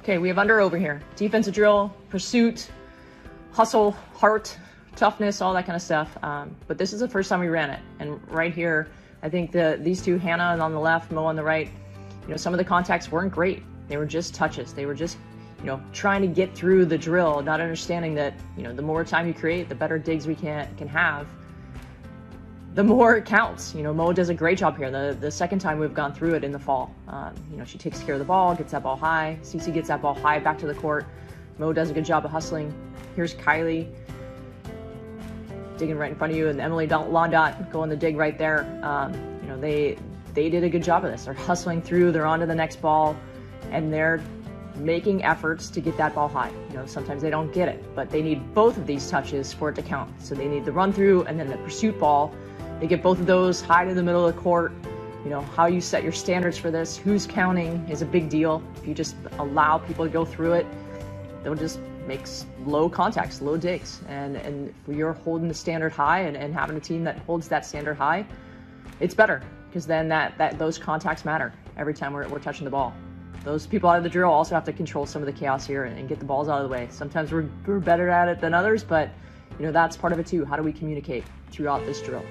Okay, we have under over here. Defensive drill, pursuit, hustle, heart, toughness, all that kind of stuff. Um, but this is the first time we ran it. And right here, I think the these two, Hannah on the left, Mo on the right, you know, some of the contacts weren't great. They were just touches. They were just, you know, trying to get through the drill, not understanding that, you know, the more time you create, the better digs we can can have. The more it counts. You know, Mo does a great job here. The the second time we've gone through it in the fall, um, you know, she takes care of the ball, gets that ball high. Cece gets that ball high back to the court. Mo does a good job of hustling. Here's Kylie digging right in front of you, and Emily Londot going the dig right there. Um, you know, they they did a good job of this. They're hustling through. They're on to the next ball, and they're making efforts to get that ball high. You know, sometimes they don't get it, but they need both of these touches for it to count. So they need the run through and then the pursuit ball. They get both of those high to the middle of the court. You know, how you set your standards for this, who's counting is a big deal. If you just allow people to go through it, they'll just make low contacts, low digs. And, and if you're holding the standard high and, and having a team that holds that standard high, it's better because then that, that those contacts matter every time we're, we're touching the ball. Those people out of the drill also have to control some of the chaos here and, and get the balls out of the way. Sometimes we're, we're better at it than others, but you know that's part of it too. How do we communicate throughout this drill?